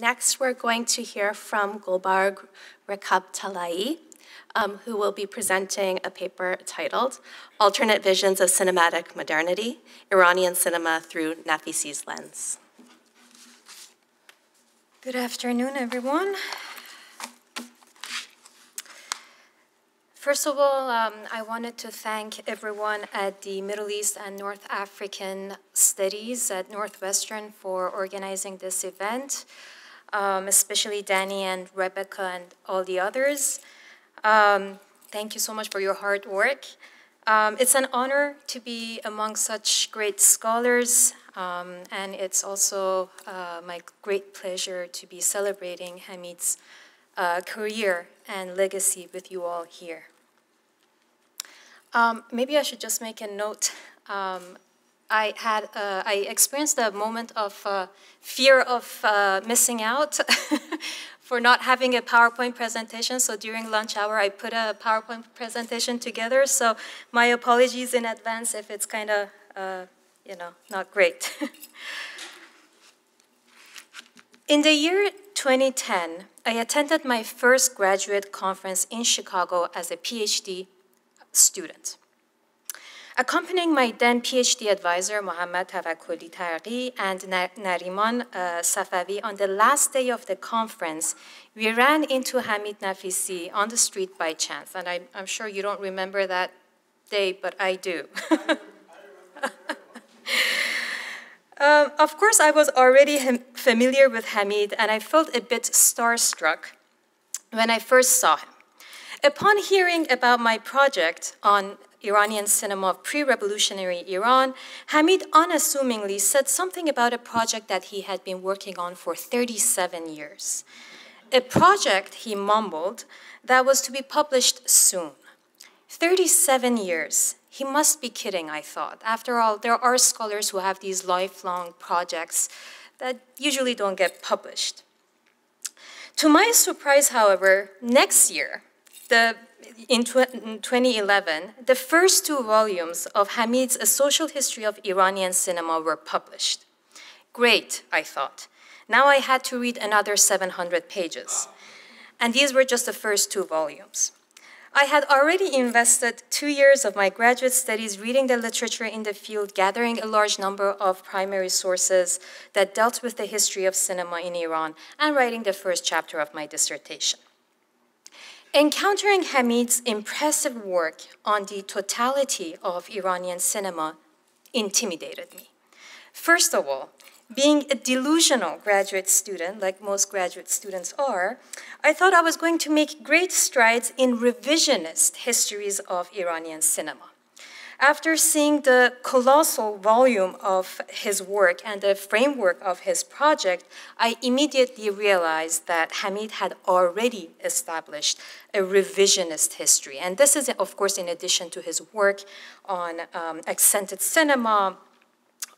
Next, we're going to hear from Golbarg Rekabtalaei, um, who will be presenting a paper titled Alternate Visions of Cinematic Modernity, Iranian Cinema Through Naficy's Lens. Good afternoon, everyone. First of all, um, I wanted to thank everyone at the Middle East and North African Studies at Northwestern for organizing this event, um, especially Danny and Rebecca and all the others. Um, thank you so much for your hard work. Um, it's an honor to be among such great scholars, um, and it's also uh, my great pleasure to be celebrating Hamid's uh, career and legacy with you all here. Um, maybe I should just make a note. I had uh, I experienced a moment of uh, fear of uh, missing out for not having a PowerPoint presentation. So during lunch hour, I put a PowerPoint presentation together. So my apologies in advance if it's kind of uh, you know not great. in the year 2010, I attended my first graduate conference in Chicago as a PhD student. Accompanying my then PhD advisor, Mohammad Tavakkoli Targhi, and Nariman uh, Safavi, on the last day of the conference, we ran into Hamid Naficy on the street by chance. And I, am sure you don't remember that day, but I do. um, of course, I was already familiar with Hamid, and I felt a bit starstruck when I first saw him. Upon hearing about my project on Iranian cinema of pre-revolutionary Iran, Hamid unassumingly said something about a project that he had been working on for 37 years. A project, he mumbled, that was to be published soon. 37 years. He must be kidding, I thought. After all, there are scholars who have these lifelong projects that usually don't get published. To my surprise, however, next year, the, in, in 2011, the first two volumes of Hamid's A Social History of Iranian Cinema were published. Great, I thought. Now I had to read another 700 pages. And these were just the first two volumes. I had already invested two years of my graduate studies reading the literature in the field, gathering a large number of primary sources that dealt with the history of cinema in Iran, and writing the first chapter of my dissertation. Encountering Hamid's impressive work on the totality of Iranian cinema intimidated me. First of all, being a delusional graduate student, like most graduate students are, I thought I was going to make great strides in revisionist histories of Iranian cinema. After seeing the colossal volume of his work and the framework of his project, I immediately realized that Hamid had already established a revisionist history. And this is, of course, in addition to his work on um, accented cinema,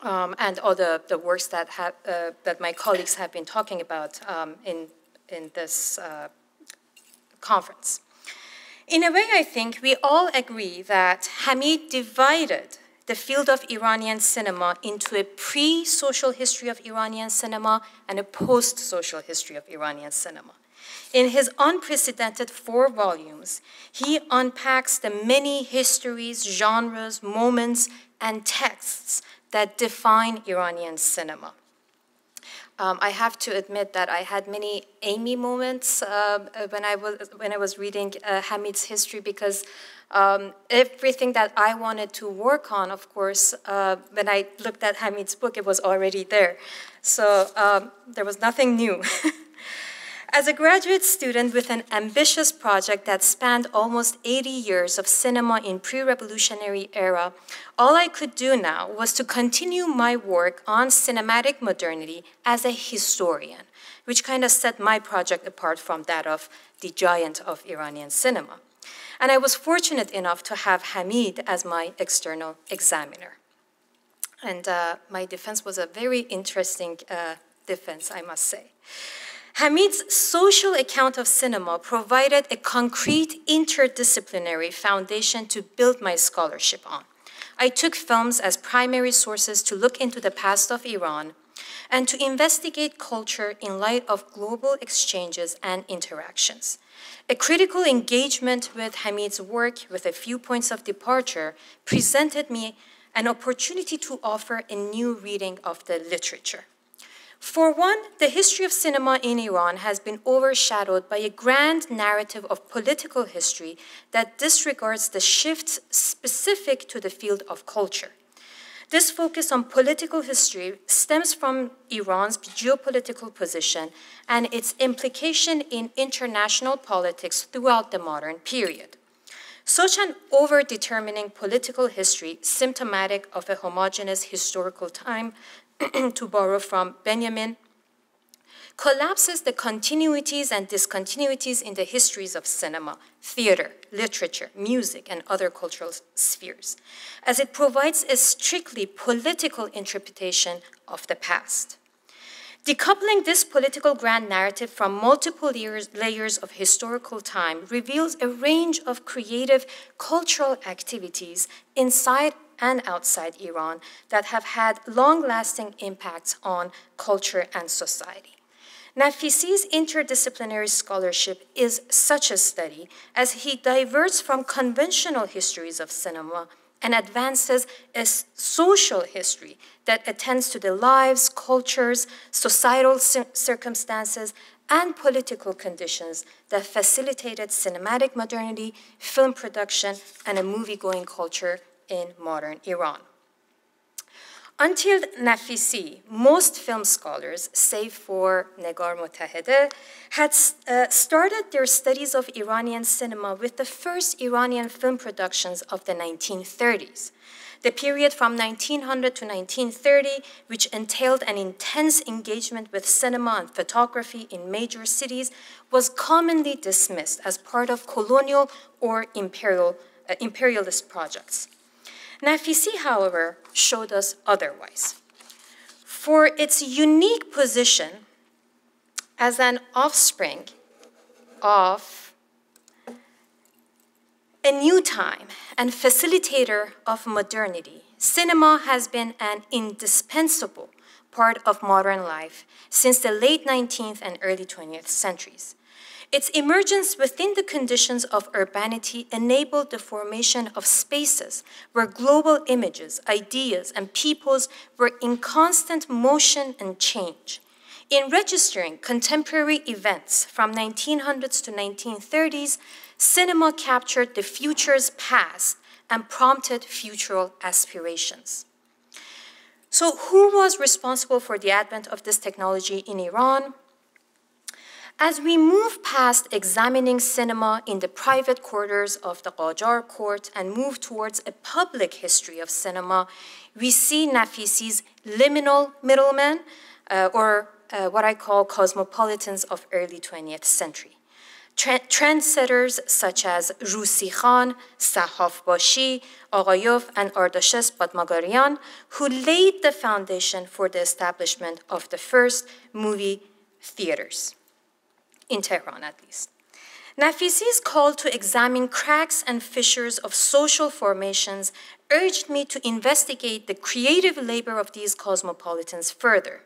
um, and all the, the works that, have, uh, that my colleagues have been talking about um, in, in this uh, conference. In a way, I think we all agree that Hamid divided the field of Iranian cinema into a pre-social history of Iranian cinema and a post-social history of Iranian cinema. In his unprecedented four volumes, he unpacks the many histories, genres, moments, and texts that define Iranian cinema. Um, I have to admit that I had many Amy moments uh, when I was when I was reading uh, Hamid's history because um, everything that I wanted to work on, of course, uh, when I looked at Hamid's book, it was already there. So um, there was nothing new. As a graduate student with an ambitious project that spanned almost 80 years of cinema in pre-revolutionary era, all I could do now was to continue my work on cinematic modernity as a historian, which kind of set my project apart from that of the giant of Iranian cinema. And I was fortunate enough to have Hamid as my external examiner. And uh, my defense was a very interesting uh, defense, I must say. Hamid's social account of cinema provided a concrete interdisciplinary foundation to build my scholarship on. I took films as primary sources to look into the past of Iran, and to investigate culture in light of global exchanges and interactions. A critical engagement with Hamid's work with a few points of departure presented me an opportunity to offer a new reading of the literature. For one, the history of cinema in Iran has been overshadowed by a grand narrative of political history that disregards the shifts specific to the field of culture. This focus on political history stems from Iran's geopolitical position and its implication in international politics throughout the modern period. Such an over-determining political history, symptomatic of a homogeneous historical time, to borrow from Benjamin collapses the continuities and discontinuities in the histories of cinema, theater, literature, music, and other cultural spheres, as it provides a strictly political interpretation of the past. Decoupling this political grand narrative from multiple layers, layers, of historical time reveals a range of creative cultural activities inside and outside Iran that have had long lasting impacts on culture and society. Naficy's interdisciplinary scholarship is such a study as he diverts from conventional histories of cinema and advances a social history that attends to the lives, cultures, societal circumstances, and political conditions that facilitated cinematic modernity, film production, and a movie-going culture in modern Iran. Until Naficy, most film scholars, save for Negar Mottahedeh, had uh, started their studies of Iranian cinema with the first Iranian film productions of the 1930s. The period from 1900 to 1930, which entailed an intense engagement with cinema and photography in major cities, was commonly dismissed as part of colonial or imperial, uh, imperialist projects. Naficy, however, showed us otherwise. For its unique position as an offspring of a new time and facilitator of modernity, cinema has been an indispensable part of modern life since the late 19th and early 20th centuries. Its emergence within the conditions of urbanity enabled the formation of spaces where global images, ideas, and peoples were in constant motion and change. In registering contemporary events from 1900s to 1930s, cinema captured the future's past and prompted futural aspirations. So who was responsible for the advent of this technology in Iran? As we move past examining cinema in the private quarters of the Qajar court and move towards a public history of cinema, we see Naficy's liminal middlemen, uh, or uh, what I call cosmopolitans of early 20th century. trendsetters such as Rusi Khan, Sahaf Bashi, Agayov, and Ardashes Badmagarian, who laid the foundation for the establishment of the first movie theaters in Tehran at least. Naficy's call to examine cracks and fissures of social formations urged me to investigate the creative labor of these cosmopolitans further.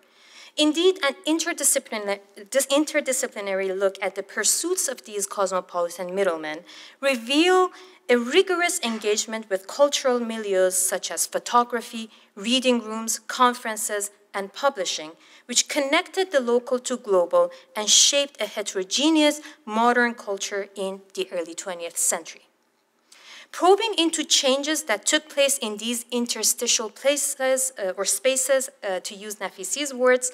Indeed, an interdisciplinary, interdisciplinary look at the pursuits of these cosmopolitan middlemen reveal a rigorous engagement with cultural milieus such as photography, reading rooms, conferences, and publishing, which connected the local to global and shaped a heterogeneous modern culture in the early 20th century. Probing into changes that took place in these interstitial places uh, or spaces, uh, to use Naficy's words,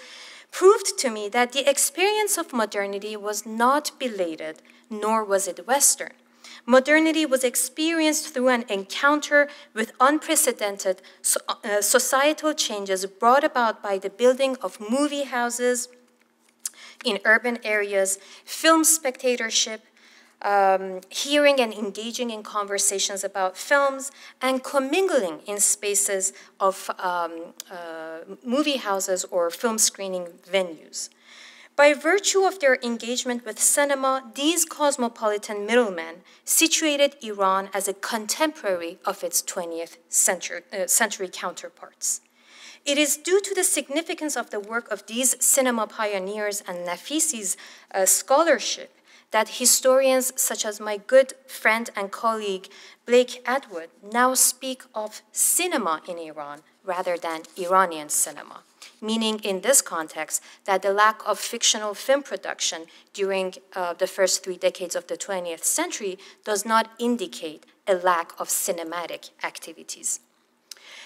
proved to me that the experience of modernity was not belated, nor was it Western modernity was experienced through an encounter with unprecedented uh, societal changes brought about by the building of movie houses in urban areas, film spectatorship, um, hearing and engaging in conversations about films, and commingling in spaces of um, uh, movie houses or film screening venues. By virtue of their engagement with cinema, these cosmopolitan middlemen situated Iran as a contemporary of its 20th century, uh, century counterparts. It is due to the significance of the work of these cinema pioneers and Naficy's uh, scholarship that historians such as my good friend and colleague Blake Atwood now speak of cinema in Iran rather than Iranian cinema, meaning in this context that the lack of fictional film production during uh, the first three decades of the 20th century does not indicate a lack of cinematic activities.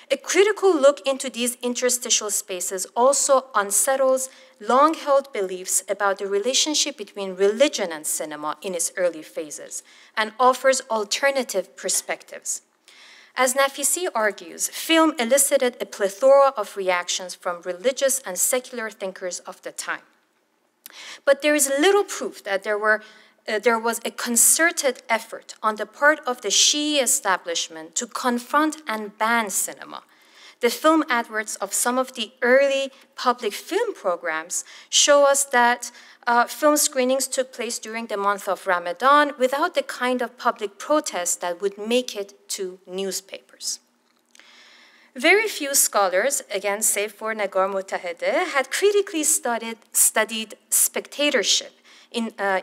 A critical look into these interstitial spaces also unsettles long held beliefs about the relationship between religion and cinema in its early phases and offers alternative perspectives. As Naficy argues, film elicited a plethora of reactions from religious and secular thinkers of the time. But there is little proof that there were uh, there was a concerted effort on the part of the Shi'i establishment to confront and ban cinema. The film adverts of some of the early public film programs show us that uh, film screenings took place during the month of Ramadan without the kind of public protest that would make it to newspapers. Very few scholars, again, save for Negar Mottahedeh, had critically studied, studied spectatorship in, uh,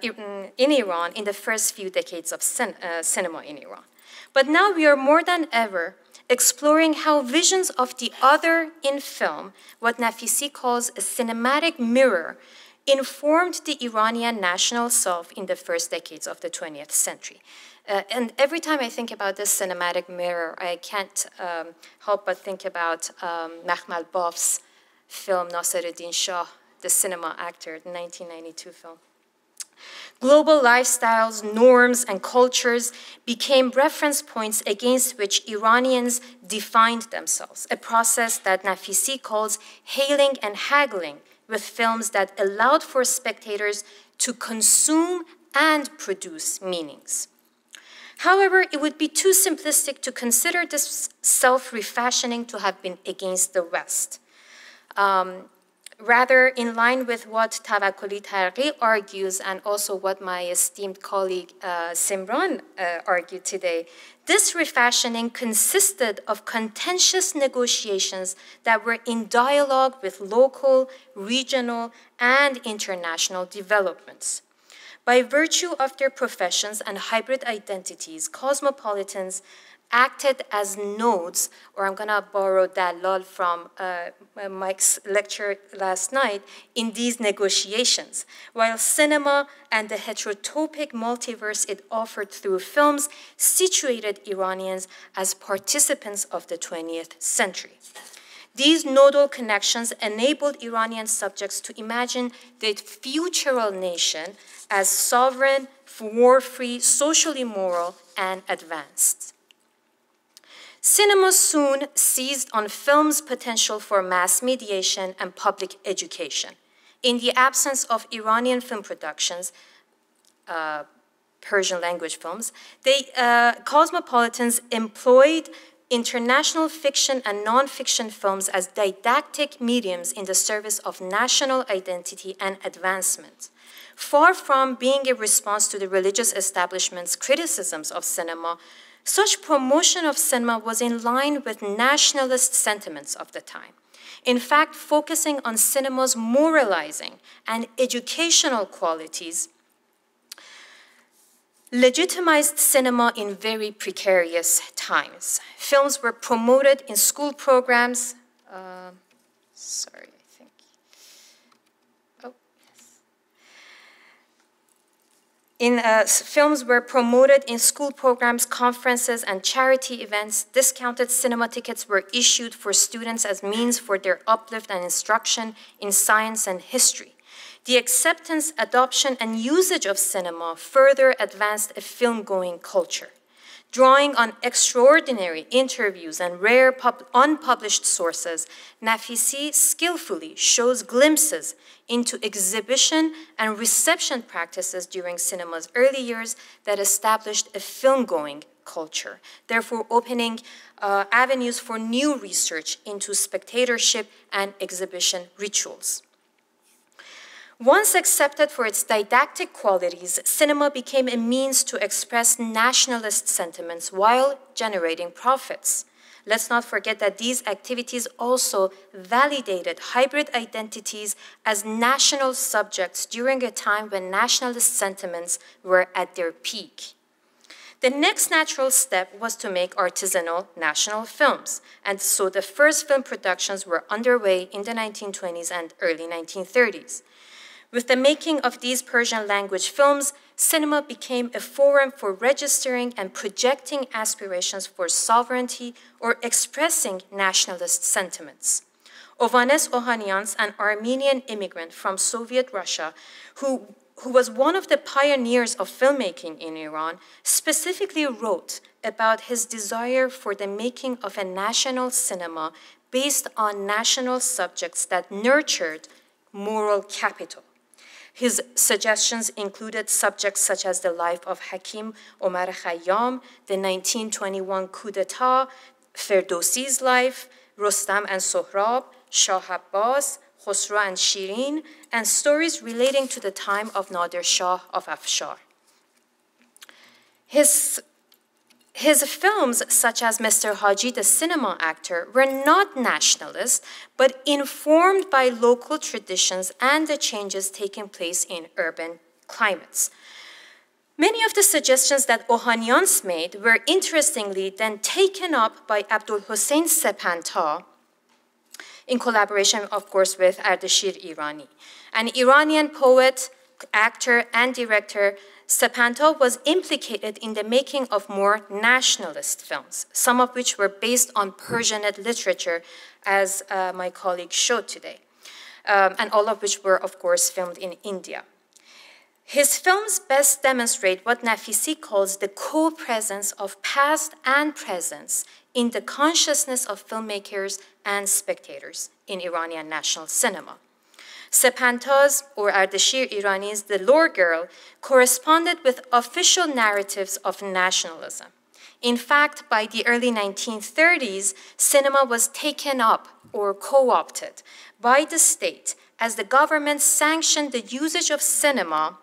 in Iran in the first few decades of cin uh, cinema in Iran. But now we are more than ever exploring how visions of the other in film, what Naficy calls a cinematic mirror, informed the Iranian national self in the first decades of the 20th century. Uh, and every time I think about this cinematic mirror, I can't um, help but think about um, Makhmalbaf's film Nasiruddin Shah, the cinema actor, the 1992 film. Global lifestyles, norms, and cultures became reference points against which Iranians defined themselves, a process that Naficy calls hailing and haggling with films that allowed for spectators to consume and produce meanings. However, it would be too simplistic to consider this self refashioning to have been against the West. Um, Rather, in line with what Tavakkoli Targhi argues and also what my esteemed colleague uh, Simran uh, argued today, this refashioning consisted of contentious negotiations that were in dialogue with local, regional, and international developments. By virtue of their professions and hybrid identities, cosmopolitans acted as nodes, or I'm gonna borrow that lol from uh, Mike's lecture last night, in these negotiations, while cinema and the heterotopic multiverse it offered through films situated Iranians as participants of the 20th century. These nodal connections enabled Iranian subjects to imagine the futural nation as sovereign, war-free, socially moral, and advanced. Cinema soon seized on film's potential for mass mediation and public education. In the absence of Iranian film productions, uh, Persian language films, they, uh, cosmopolitans employed international fiction and nonfiction films as didactic mediums in the service of national identity and advancement. Far from being a response to the religious establishment's criticisms of cinema, such promotion of cinema was in line with nationalist sentiments of the time. In fact, focusing on cinema's moralizing and educational qualities legitimized cinema in very precarious times. Films were promoted in school programs. Uh, sorry. In, uh, films were promoted in school programs, conferences, and charity events. Discounted cinema tickets were issued for students as means for their uplift and instruction in science and history. The acceptance, adoption, and usage of cinema further advanced a film-going culture. Drawing on extraordinary interviews and rare unpublished sources, Naficy skillfully shows glimpses into exhibition and reception practices during cinema's early years that established a film-going culture, therefore opening uh, avenues for new research into spectatorship and exhibition rituals. Once accepted for its didactic qualities, cinema became a means to express nationalist sentiments while generating profits. Let's not forget that these activities also validated hybrid identities as national subjects during a time when nationalist sentiments were at their peak. The next natural step was to make artisanal national films, and so the first film productions were underway in the 1920s and early 1930s. With the making of these Persian language films, cinema became a forum for registering and projecting aspirations for sovereignty or expressing nationalist sentiments. Ovanes Ohanians, an Armenian immigrant from Soviet Russia who who was one of the pioneers of filmmaking in Iran, specifically wrote about his desire for the making of a national cinema based on national subjects that nurtured moral capital. His suggestions included subjects such as the life of Hakim Omar Khayyam, the 1921 coup d'etat, Ferdowsi's life, Rostam and Sohrab, Shah Abbas, Khosrow and Shirin, and stories relating to the time of Nadir Shah of Afshar. His, his films, such as Mr. Haji, the cinema actor, were not nationalist, but informed by local traditions and the changes taking place in urban climates. Many of the suggestions that Ohanians made were interestingly then taken up by Abdul Hussein Sepanta, in collaboration, of course, with Ardeshir Irani. An Iranian poet, actor, and director, Sepanta was implicated in the making of more nationalist films, some of which were based on Persianate literature, as uh, my colleague showed today, um, and all of which were, of course, filmed in India. His films best demonstrate what Naficy calls the co-presence of past and presence in the consciousness of filmmakers and spectators in Iranian national cinema. Sepantas or Ardeshir Irani's The Lor Girl corresponded with official narratives of nationalism. In fact, by the early 1930s, cinema was taken up or co-opted by the state as the government sanctioned the usage of cinema,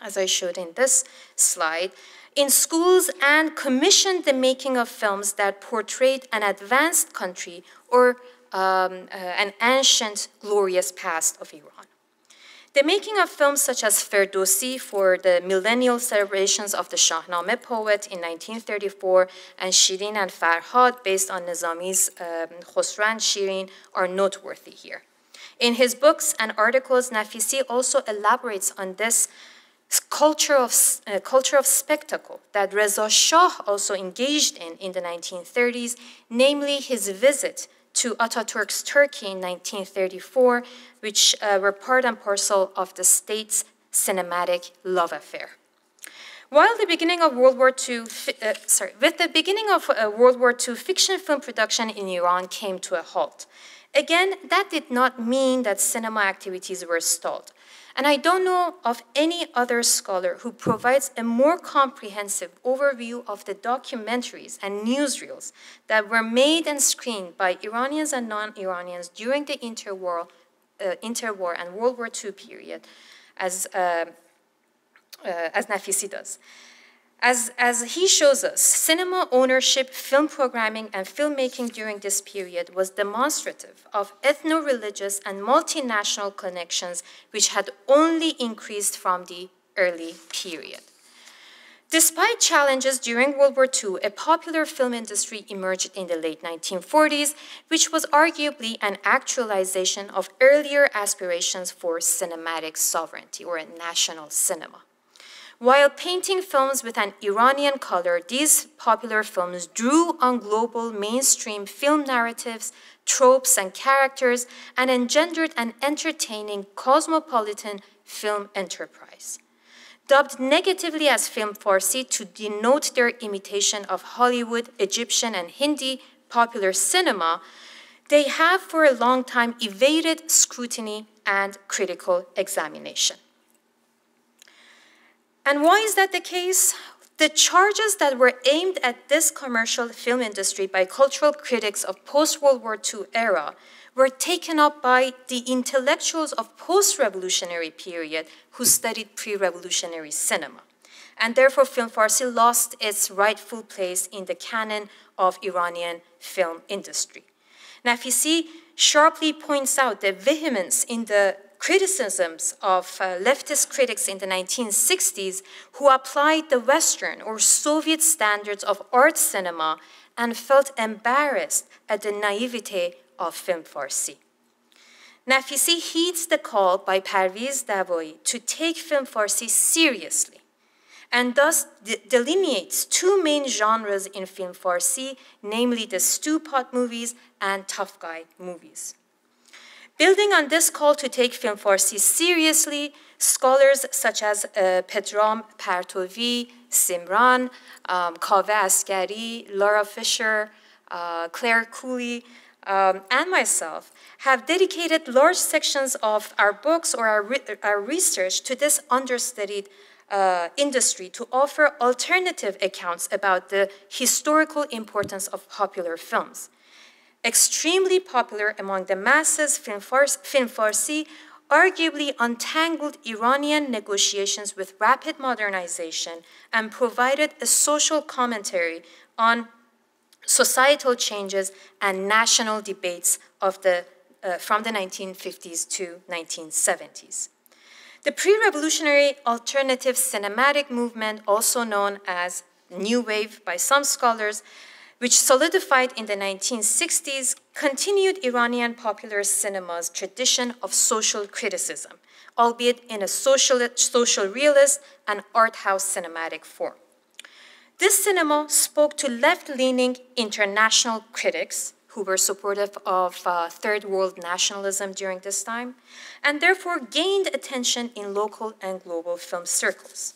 as I showed in this slide, in schools and commissioned the making of films that portrayed an advanced country or um, uh, an ancient, glorious past of Iran. The making of films such as Ferdowsi for the millennial celebrations of the Shahnameh poet in 1934 and Shirin and Farhad based on Nizami's um, Khosrow and Shirin are noteworthy here. In his books and articles, Naficy also elaborates on this culture of, uh, culture of spectacle that Reza Shah also engaged in in the 1930s, namely his visit to Ataturk's Turkey in 1934, which uh, were part and parcel of the state's cinematic love affair. While the beginning of World War II, uh, sorry, with the beginning of uh, World War II, fiction film production in Iran came to a halt. Again, that did not mean that cinema activities were stalled. And I don't know of any other scholar who provides a more comprehensive overview of the documentaries and newsreels that were made and screened by Iranians and non-Iranians during the interwar, uh, interwar and World War II period as, uh, uh, as Naficy does. As, as he shows us, cinema ownership, film programming, and filmmaking during this period was demonstrative of ethno religious and multinational connections, which had only increased from the early period. Despite challenges during World War II, a popular film industry emerged in the late 1940s, which was arguably an actualization of earlier aspirations for cinematic sovereignty or a national cinema. While painting films with an Iranian color, these popular films drew on global mainstream film narratives, tropes, and characters, and engendered an entertaining cosmopolitan film enterprise. Dubbed negatively as film Farsi to denote their imitation of Hollywood, Egyptian, and Hindi popular cinema, they have for a long time evaded scrutiny and critical examination. And why is that the case? The charges that were aimed at this commercial film industry by cultural critics of post-World War II era were taken up by the intellectuals of post-revolutionary period who studied pre-revolutionary cinema. and therefore film Farsi lost its rightful place in the canon of Iranian film industry. Now, Naficy sharply points out the vehemence in the criticisms of uh, leftist critics in the 1960s who applied the Western or Soviet standards of art cinema and felt embarrassed at the naivete of film Farsi. Naficy heeds the call by Parviz Davoi to take film Farsi seriously and thus de delineates two main genres in film Farsi, namely the stew pot movies and tough guy movies. Building on this call to take film Farsi seriously, scholars such as uh, Pedram Partovi, Simran, um, Kaveh Laura Fisher, uh, Claire Cooley, um, and myself have dedicated large sections of our books or our, re our research to this understudied uh, industry to offer alternative accounts about the historical importance of popular films. Extremely popular among the masses, Film Farsi arguably untangled Iranian negotiations with rapid modernization and provided a social commentary on societal changes and national debates of the, uh, from the 1950s to 1970s. The pre-revolutionary alternative cinematic movement, also known as New Wave by some scholars, which solidified in the 1960s, continued Iranian popular cinema's tradition of social criticism, albeit in a social, social realist and art house cinematic form. This cinema spoke to left-leaning international critics who were supportive of uh, third world nationalism during this time, and therefore gained attention in local and global film circles.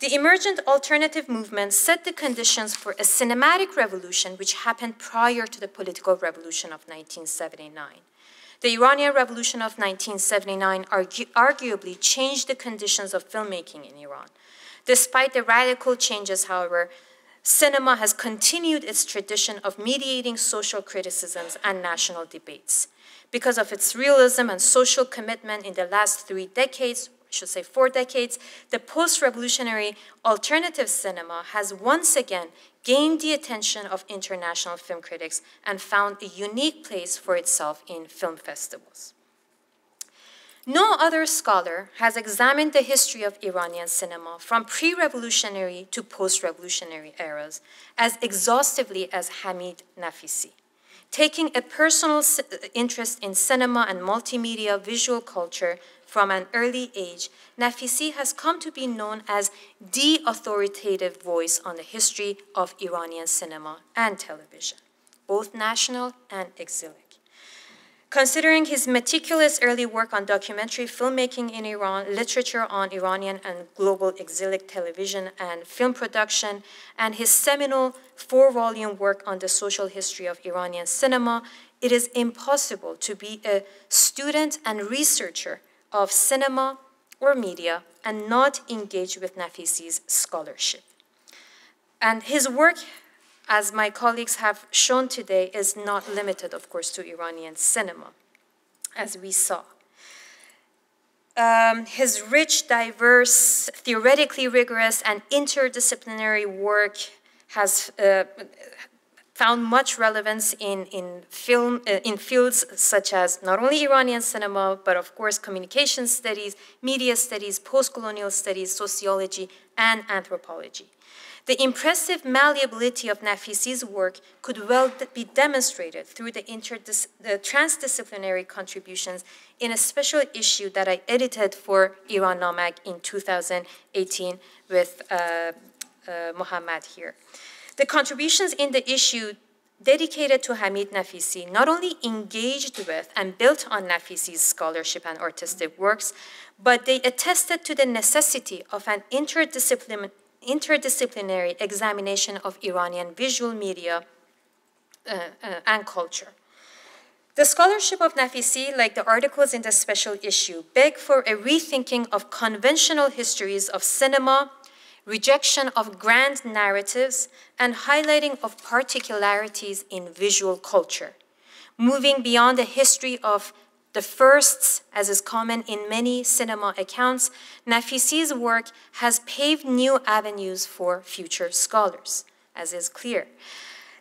The emergent alternative movement set the conditions for a cinematic revolution which happened prior to the political revolution of 1979. The Iranian Revolution of 1979 argu arguably changed the conditions of filmmaking in Iran. Despite the radical changes, however, cinema has continued its tradition of mediating social criticisms and national debates. Because of its realism and social commitment in the last three decades, should say four decades, the post-revolutionary alternative cinema has once again gained the attention of international film critics and found a unique place for itself in film festivals. No other scholar has examined the history of Iranian cinema from pre-revolutionary to post-revolutionary eras as exhaustively as Hamid Naficy. Taking a personal interest in cinema and multimedia visual culture from an early age, Naficy has come to be known as the authoritative voice on the history of Iranian cinema and television, both national and exilic. Considering his meticulous early work on documentary filmmaking in Iran, literature on Iranian and global exilic television and film production, and his seminal four-volume work on the social history of Iranian cinema, it is impossible to be a student and researcher of cinema or media and not engage with Naficy's scholarship. And his work, as my colleagues have shown today, is not limited, of course, to Iranian cinema, as we saw. Um, his rich, diverse, theoretically rigorous, and interdisciplinary work has uh, found much relevance in, in, film, uh, in fields such as not only Iranian cinema, but of course communication studies, media studies, post-colonial studies, sociology, and anthropology. The impressive malleability of Naficy's work could well be demonstrated through the, the, transdisciplinary contributions in a special issue that I edited for Iran Namag in 2018 with uh, uh, Mohammad here. The contributions in the issue dedicated to Hamid Naficy not only engaged with and built on Naficy's scholarship and artistic works, but they attested to the necessity of an interdisciplinary examination of Iranian visual media uh, uh, and culture. The scholarship of Naficy, like the articles in the special issue, beg for a rethinking of conventional histories of cinema, rejection of grand narratives, and highlighting of particularities in visual culture, moving beyond the history of the firsts, as is common in many cinema accounts, Naficy's work has paved new avenues for future scholars, as is clear.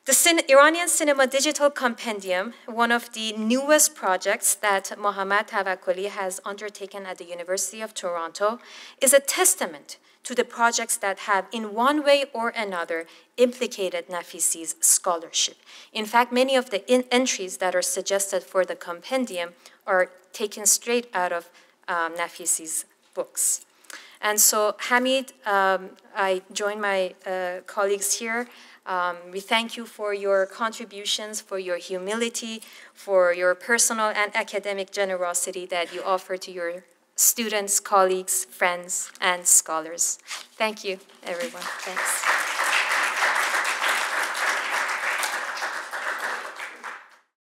The Cin Iranian Cinema Digital Compendium, one of the newest projects that Mohammad Tavakkoli has undertaken at the University of Toronto, is a testament to the projects that have, in one way or another, implicated Naficy's scholarship. In fact, many of the entries that are suggested for the compendium are taken straight out of um, Naficy's books. And so, Hamid, um, I join my uh, colleagues here um, we thank you for your contributions, for your humility, for your personal and academic generosity that you offer to your students, colleagues, friends, and scholars. Thank you, everyone. Thanks.